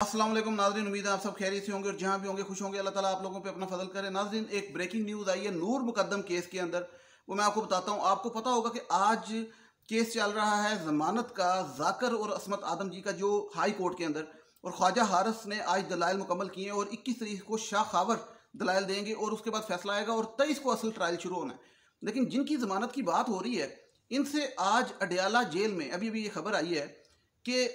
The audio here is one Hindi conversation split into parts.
वालेकुम नाजरीन, उम्मीद है आप सब खैरियत से होंगे और जहाँ भी होंगे, खुश होंगे। अल्लाह ताला आप लोगों पे अपना फजल करे। नाजरीन, एक ब्रेकिंग न्यूज़ आई है नूर मुकदम केस के अंदर। वो मैं आपको बताता हूँ। आपको पता होगा कि आज केस चल रहा है जमानत का जाकर और असमत आदम जी का जो हाई कोर्ट के अंदर। और ख्वाजा हारस ने आज दलाइल मुकम्मल किए हैं और इक्कीस तारीख को शाह खावर दलाइल देंगे और उसके बाद फैसला आएगा और तेईस को असल ट्रायल शुरू होना है। लेकिन जिनकी जमानत की बात हो रही है, इनसे आज अडयाला जेल में अभी अभी ये खबर आई है कि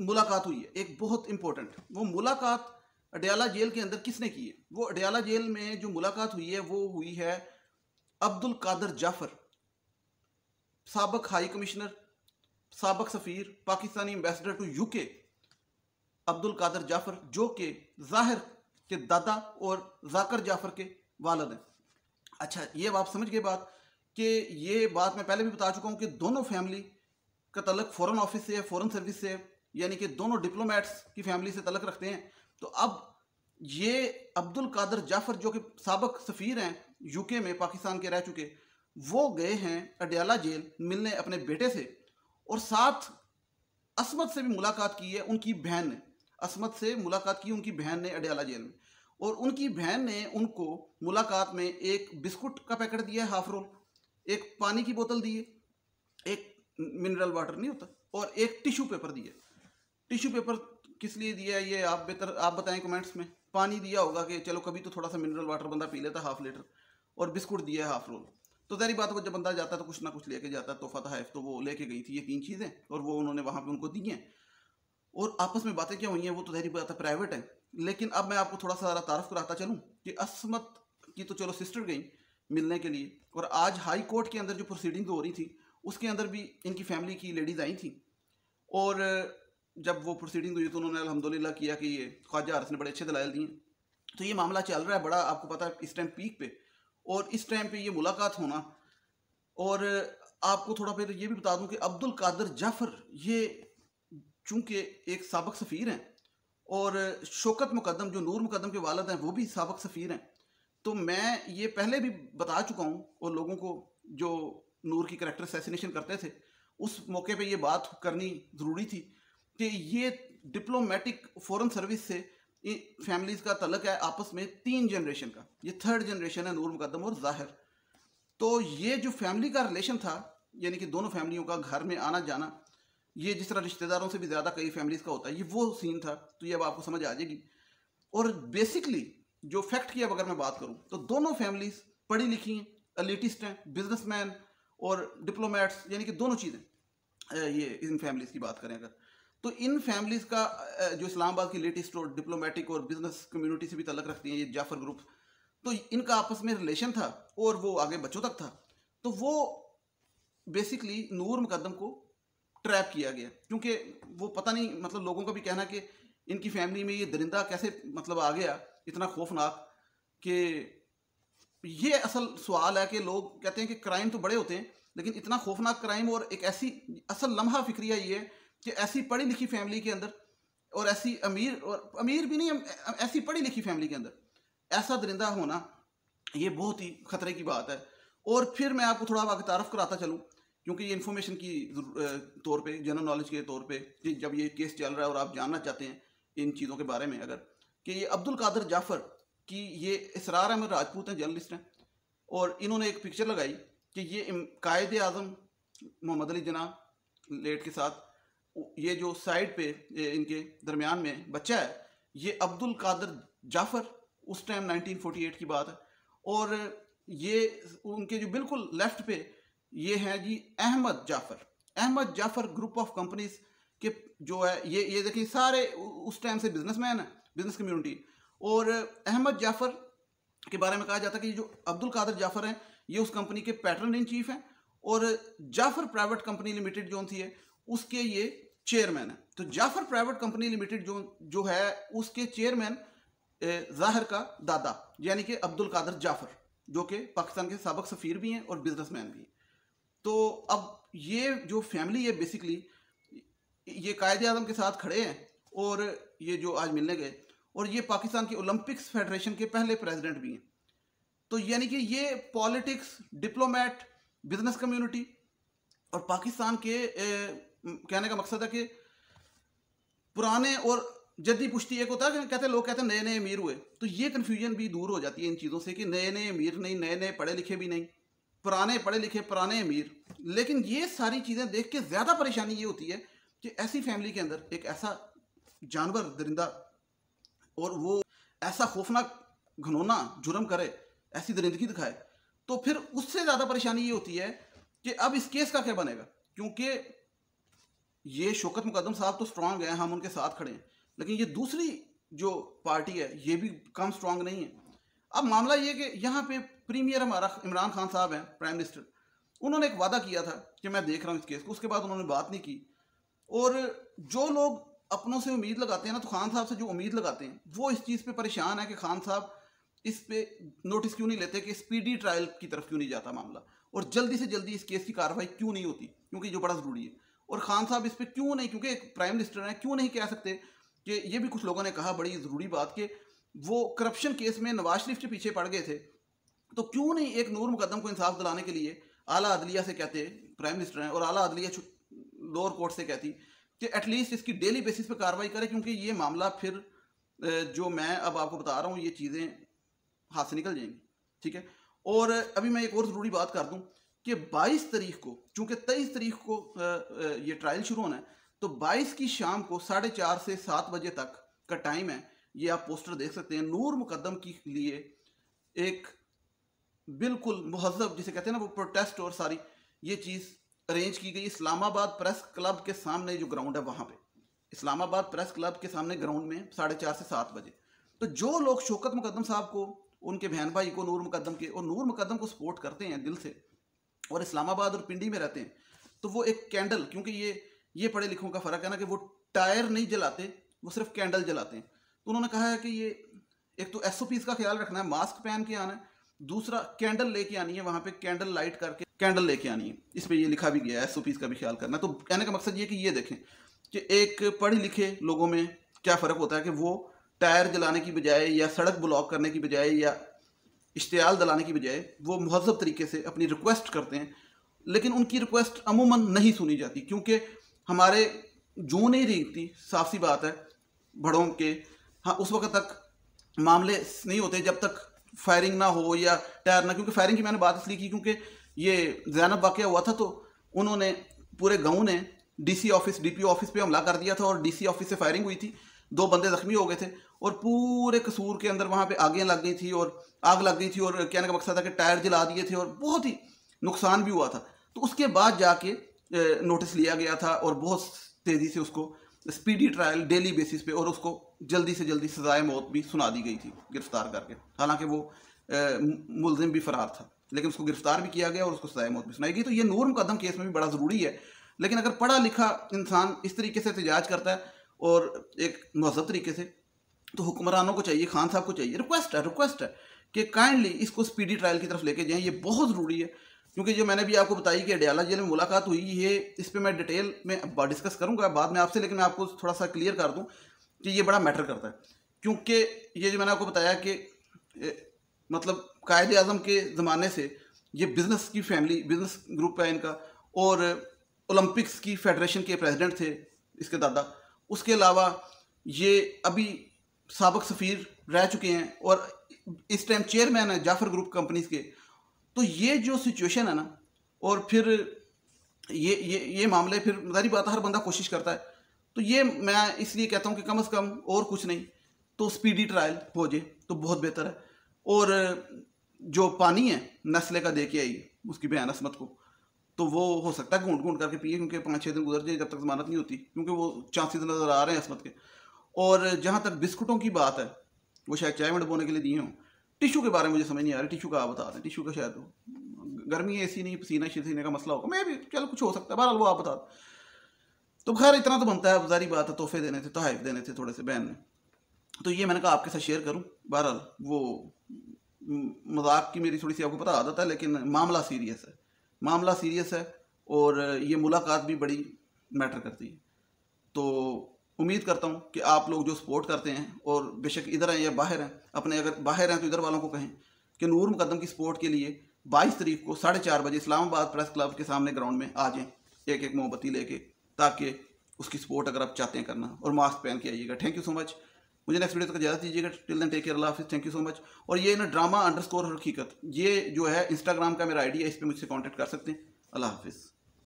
मुलाकात हुई है, एक बहुत इंपॉर्टेंट वो मुलाकात अडयाला जेल के अंदर किसने की है? वो अडयाला जेल में जो मुलाकात हुई है, वो हुई है अब्दुल कादर जाफ़र, सबक हाई कमिश्नर, सबक सफ़ीर, Pakistani ambassador to UK Abdul Qadir Jafar, जो कि ज़ाहिर के दादा और जाकर जाफ़र के वालद हैं। अच्छा ये आप समझ गए बात कि ये बात मैं पहले भी बता चुका हूँ कि दोनों फैमिली का तलक फ़ॉरन ऑफ़िस से है फ़ॉरन सर्विस से है। यानी कि दोनों डिप्लोमेट्स की फैमिली से तलक रखते हैं। तो अब ये अब्दुल कादर जाफ़र जो कि सबक सफ़ीर हैं यूके में, पाकिस्तान के रह चुके, वो गए हैं अडयाला जेल मिलने अपने बेटे से और साथ असमत से भी मुलाकात की है उनकी बहन ने। असमत से मुलाकात की उनकी बहन ने अडयाला जेल में और उनकी बहन ने उनको मुलाकात में एक बिस्कुट का पैकेट दिया है हाफ़ रोल एक पानी की बोतल दी है, एक मिनरल वाटर नहीं होता, और एक टिश्यू पेपर दिया टिश्यू पेपर किस लिए दिया है ये? आप बेहतर, आप बताएँ कमेंट्स में। पानी दिया होगा कि चलो कभी तो थोड़ा सा मिनरल वाटर बंदा पी लेता हाफ़ लीटर और बिस्कुट दिया है हाफ़ रोल तो जहरी बात है जब बंदा जाता है तो कुछ ना कुछ लेके जाता है, तोहफा तहफ तो वो लेके गई थी ये तीन चीज़ें, और वो उन्होंने वहाँ पर उनको दी हैं। और आपस में बातें क्या हुई हैं? वो तो जहरी बात है प्राइवेट है। लेकिन अब मैं आपको थोड़ा सा तारफ़ कराता चलूँ कि असमत की तो चलो सिस्टर गई मिलने के लिए। और आज हाई कोर्ट के अंदर जो प्रोसीडिंग हो रही थी, उसके अंदर भी इनकी फैमिली की लेडीज़ आई थी। और जब वो प्रोसीडिंग हुई तो उन्होंने अलहमदिल्ला किया कि ये ख्वाजा हारस ने बड़े अच्छे दलाल दिए। तो ये मामला चल रहा है बड़ा, आपको पता है, इस टाइम पीक पे। और इस टाइम पे ये मुलाकात होना, और आपको थोड़ा फिर ये भी बता दूँ कि अब्दुल कादर जाफ़र, ये चूँकि एक सबक सफ़ीर हैं, और शोकत मुकदम जो नूर मुकदम के वालद हैं, वो भी सबक सफ़ीर हैं। तो मैं ये पहले भी बता चुका हूँ, और लोगों को जो नूर की करेक्टर असैसिनेशन करते थे, उस मौके पे ये बात करनी ज़रूरी थी। कि ये डिप्लोमेटिक फॉरेन सर्विस से फैमिलीज़ का तलक है आपस में तीन जनरेशन का, ये थर्ड जनरेशन है नूर मुकदम और ज़ाहिर। तो ये जो फैमिली का रिलेशन था, यानी कि दोनों फैमिलियों का घर में आना जाना, ये जिस तरह रिश्तेदारों से भी ज़्यादा कई फैमिलीज़ का होता है, ये वो सीन था तो ये अब आपको समझ आ जाएगी। और बेसिकली जो फैक्ट की अब अगर मैं बात करूँ तो दोनों फैमिलीज़ पढ़ी लिखी हैं अलिटिस्ट हैं बिजनेसमैन और डिप्लोमेट्स यानी कि दोनों चीज़ें ये इन फैमिलीज़ की बात करें अगर। तो इन फैमिलीज़ का जो इस्लामाबाद की लेटेस्ट और डिप्लोमेटिक और बिज़नेस कम्युनिटी से भी तलक रखती हैं ये जाफ़र ग्रुप तो इनका आपस में रिलेशन था और वो आगे बच्चों तक था। तो वो बेसिकली नूर मुकदम को ट्रैप किया गया, क्योंकि वो पता नहीं मतलब लोगों का भी कहना कि इनकी फैमिली में ये दरिंदा कैसे मतलब आ गया, इतना खौफनाक कि ये असल सवाल है कि लोग कहते हैं कि क्राइम तो बड़े होते हैं, लेकिन इतना खौफनाक क्राइम और एक ऐसी असल लम्हा फिक्रिया ये है कि ऐसी पढ़ी लिखी फैमिली के अंदर और ऐसी अमीर और अमीर भी नहीं ऐसी पढ़ी लिखी फैमिली के अंदर। ऐसा दरिंदा होना, ये बहुत ही ख़तरे की बात है। और फिर मैं आपको थोड़ा आगे तारफ़ कराता चलूँ, क्योंकि ये इन्फॉर्मेशन की तौर पे जनरल नॉलेज के तौर पे, कि जब ये केस चल रहा है और आप जानना चाहते हैं इन चीज़ों के बारे में अगर, कि ये अब्दुल कादर जाफ़र की ये इसरार अहमद राजपूत हैं जर्नलिस्ट हैं, और इन्होंने एक पिक्चर लगाई कि ये कायद आज़म, मोहम्मद अली जना लेट के साथ ये जो साइड पे इनके दरमियान में बच्चा है, ये अब्दुल कादर जाफ़र, उस टाइम 1948 की बात है। और ये उनके जो बिल्कुल लेफ़्ट पे, ये है जी Ahmed Jafar. Ahmed Jafar group of companies के जो है, ये ये देखिए, सारे उस टाइम से बिजनेसमैन है बिज़नेस कम्युनिटी और अहमद जाफ़र के बारे में कहा जाता है कि जो अब्दुल कादर जाफ़र हैं, ये उस कंपनी के पैटर्न इन चीफ हैं। और जाफ़र प्राइवेट कंपनी लिमिटेड जो थी है, उसके ये चेयरमैन है। तो जाफ़र प्राइवेट कंपनी लिमिटेड जो जो है, उसके चेयरमैन ज़ाहिर का दादा, यानी कि अब्दुल कादर जाफ़र, जो कि पाकिस्तान के सबक सफ़ीर भी हैं और बिजनेसमैन भी हैं। तो अब ये जो फैमिली है बेसिकली ये कायद आज़म के साथ खड़े हैं और ये जो आज मिलने गए, और ये पाकिस्तान की ओलंपिक्स फेडरेशन के पहले प्रेसिडेंट भी हैं। तो यानी कि ये पॉलिटिक्स, डिप्लोमेट, बिज़नेस कम्युनिटी और पाकिस्तान के कहने का मकसद है कि पुराने और जद्दी पुश्ती, एक होता है कि कहते लोग कहते नए नए अमीर हुए। तो ये कन्फ्यूज़न भी दूर हो जाती है इन चीज़ों से कि नए नए अमीर नहीं नए नए पढ़े लिखे भी नहीं, पुराने पढ़े लिखे पुराने अमीर। लेकिन ये सारी चीज़ें देख के ज़्यादा परेशानी ये होती है कि ऐसी फैमिली के अंदर एक ऐसा जानवर, दरिंदा, और वो ऐसा खौफनाक घनौना जुर्म करे, ऐसी दरिंदगी दिखाए तो फिर उससे ज़्यादा परेशानी ये होती है कि अब इस केस का क्या बनेगा? क्योंकि ये शौकत मुकदम साहब तो स्ट्रांग हैं, हम उनके साथ खड़े हैं। लेकिन ये दूसरी जो पार्टी है, ये भी कम स्ट्रांग नहीं है। अब मामला ये कि यहाँ पे प्रीमियर हमारा इमरान खान साहब हैं प्राइम मिनिस्टर उन्होंने एक वादा किया था कि मैं देख रहा हूँ इस केस को, उसके बाद उन्होंने बात नहीं की। और जो लोग अपनों से उम्मीद लगाते हैं ना तो खान साहब से जो उम्मीद लगाते हैं, वो इस चीज़ पे परेशान है कि खान साहब इस पे नोटिस क्यों नहीं लेते कि स्पीडी ट्रायल की तरफ़ क्यों नहीं जाता मामला? और जल्दी से जल्दी इस केस की कार्रवाई क्यों नहीं होती? क्योंकि जो बड़ा ज़रूरी है। और खान साहब इस पर क्यों नहीं, क्योंकि प्राइम मिनिस्टर हैं, क्यों नहीं कह सकते कि ये भी कुछ लोगों ने कहा, बड़ी ज़रूरी बात कि वो करप्शन केस में नवाज़ शरीफ के पीछे पड़ गए थे। तो क्यों नहीं एक नूर मुकदम को इंसाफ दिलाने के लिए आला अदलिया से कहते प्राइम मिनिस्टर हैं और आला अदलिया लोअर कोर्ट से कहती कि एटलीस्ट इसकी डेली बेसिस पे कार्रवाई करे, क्योंकि ये मामला फिर जो मैं अब आपको बता रहा हूँ, ये चीज़ें हाथ से निकल जाएँगी। ठीक है? और अभी मैं एक और ज़रूरी बात कर दूँ कि 22 तारीख को, चूँकि तेईस तारीख को ये ट्रायल शुरू होना है तो 22 की शाम को साढ़े चार से सात बजे तक का टाइम है, ये आप पोस्टर देख सकते हैं, नूर मुकदम के लिए एक बिल्कुल महजब जिसे कहते हैं ना वो प्रोटेस्ट और सारी, ये चीज़ अरेंज की गई इस्लामाबाद प्रेस क्लब के सामने जो ग्राउंड है वहाँ पे। इस्लामाबाद प्रेस क्लब के सामने ग्राउंड में साढ़े चार से सात बजे। तो जो लोग शौकत मुकदम साहब को, उनके बहन भाई को, नूर मुकदम के, और नूर मुकदम को सपोर्ट करते हैं दिल से और इस्लामाबाद और पिंडी में रहते हैं तो वो एक कैंडल क्योंकि ये ये पढ़े लिखों का फ़र्क है ना कि वो टायर नहीं जलाते, वो सिर्फ़ कैंडल जलाते हैं। तो उन्होंने कहा है कि ये, एक तो एस का ख्याल रखना है मास्क पहन के आना है, दूसरा कैंडल लेके आनी है, वहाँ पे कैंडल लाइट करके कैंडल लेके आनी है। इस पर ये लिखा भी गया है एस का भी ख्याल करना तो कहने का मकसद ये कि ये देखें कि एक पढ़े लिखे लोगों में क्या फ़र्क होता है कि वो टायर जलाने की बजाय या सड़क ब्लॉक करने की बजाय या इश्तियाल दलाने की बजाय वो महजब तरीके से अपनी रिक्वेस्ट करते हैं, लेकिन उनकी रिक्वेस्ट अमूमन नहीं सुनी जाती, क्योंकि हमारे जो नहीं रही साफ़ सी बात है बड़ों के हाँ उस वक्त तक मामले नहीं होते जब तक फायरिंग ना हो या टायर ना, क्योंकि फायरिंग की मैंने बात इसलिए की क्योंकि ये जैनब वाक़ हुआ था तो उन्होंने पूरे गाँव ने डीसी ऑफ़िस डीपीओ ऑफ़िस पे हमला कर दिया था और डीसी ऑफ़िस से फायरिंग हुई थी। दो बंदे जख्मी हो गए थे और पूरे कसूर के अंदर वहाँ पे आगे लग गई थी और आग लग गई थी और कहने का मकसद था कि टायर जला दिए थे और बहुत ही नुकसान भी हुआ था। तो उसके बाद जाके नोटिस लिया गया था और बहुत तेज़ी से उसको स्पीडी ट्रायल डेली बेसिस पे और उसको जल्दी से जल्दी सजाए मौत भी सुना दी गई थी गिरफ़्तार करके। हालाँकि वो मुलजिम भी फरार था, लेकिन उसको गिरफ़्तार भी किया गया और उसको सजाए मौत भी सुनाई गई। तो ये नूर मुकदम केस में भी बड़ा ज़रूरी है, लेकिन अगर पढ़ा लिखा इंसान इस तरीके से एहतजाज करता है और एक महजब तरीके से तो हुक्मरानों को चाहिए, खान साहब को चाहिए, रिक्वेस्ट है रिक्वेस्ट है कि काइंडली इसको स्पीडी ट्रायल की तरफ़ लेके जाएँ, ये बहुत ज़रूरी है। क्योंकि जो मैंने भी आपको बताई कि अडयाला जेल में मुलाकात हुई, ये इस पर मैं डिटेल में डिस्कस करूँगा, बाद में आपसे, लेकिन मैं आपको थोड़ा सा क्लियर कर दूँ कि ये बड़ा मैटर करता है। क्योंकि ये जो मैंने आपको बताया कि मतलब कायद अजम के ज़माने से ये बिज़नेस की फैमिली बिज़नेस ग्रुप है इनका, और ओलंपिक्स की फेडरेशन के प्रेसिडेंट थे इसके दादा। उसके अलावा ये अभी सबक सफ़ीर रह चुके हैं और इस टाइम चेयरमैन है जाफ़र ग्रुप कंपनीज़ के। तो ये जो सिचुएशन है ना, और फिर ये ये ये मामले, फिर जारी बात हर बंदा कोशिश करता है। तो ये मैं इसलिए कहता हूँ कि कम अज़ कम और कुछ नहीं तो स्पीडी ट्रायल हो जाए तो बहुत बेहतर है। और जो पानी है, नस्ले का दे के आई उसकी बयान असमत को। तो वो हो सकता है घूट घूट करके पिए, क्योंकि पाँच छः दिन गुजर जाए, जब तक जमानत नहीं होती, क्योंकि वो चांसेस नज़र आ रहे हैं असमत के। और जहाँ तक बिस्कुटों की बात है, वो शायद चाय में डबोने के लिए दिए हों। टिशू के बारे में मुझे समझ नहीं आ रहा टिशू का आप बता दें टिशू का शायद गर्मी ऐसी नहीं, पसीना शीना का मसला होगा। मैं भी, चलो कुछ हो सकता है, बहरहाल वो आप बता दें। तो खैर, इतना तो बनता है जारी बात है, तोहफे देने थे, तोहफ देने थे थोड़े से बहन ने। तो ये मैंने कहा आपके साथ शेयर करूँ, बहरहाल वो मज़ाक की मेरी थोड़ी सी आपको पता आदत है, लेकिन मामला सीरियस है। मामला सीरियस है और ये मुलाकात भी बड़ी मैटर करती है। तो उम्मीद करता हूँ कि आप लोग जो सपोर्ट करते हैं और बेशक इधर हैं या बाहर हैं, अपने अगर बाहर हैं तो इधर वालों को कहें कि नूर मुकदम की सपोर्ट के लिए 22 तारीख को साढ़े चार बजे इस्लामाबाद प्रेस क्लब के सामने ग्राउंड में आ जाएँ एक एक मोमबत्ती लेके, ताकि उसकी सपोर्ट अगर आप चाहते हैं करना और मास्क पहन के आइएगा। थैंक यू सो मच मुझे नेक्स्ट वीडियो तक इजाज़त दीजिएगा. टिल देन टेक केयर अल्लाह हाफिज़. थैंक यू सो मच और ये ना ड्रामा अंडर स्कोर हकीकत. ये जो है इंस्टाग्राम का मेरा आईडी है, इस पर मुझसे कॉन्टैक्ट कर सकते हैं. अल्लाह हाफिज़.